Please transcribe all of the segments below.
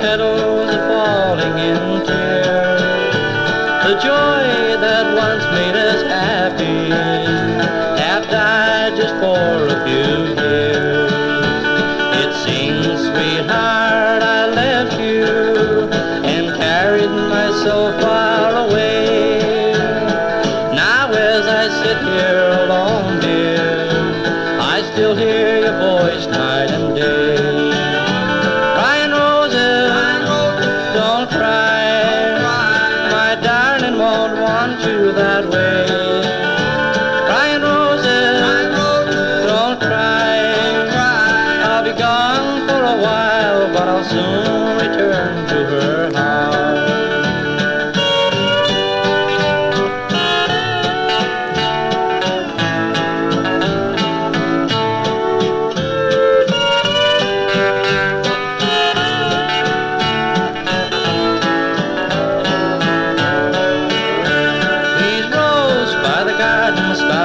petals are falling in tears. The joy that once made us happy have died just for a few years. It seems, sweetheart, I left you and carried my soul far away. Now as I sit here alone, dear, I still hear your voice don't cry. My darling won't want you that way. Crying roses, don't cry. I'll be gone for a while, but I'll soon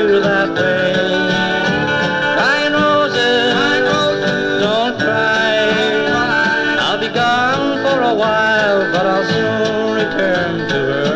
want that way. Crying roses, don't cry. I'll be gone for a while, but I'll soon return to her.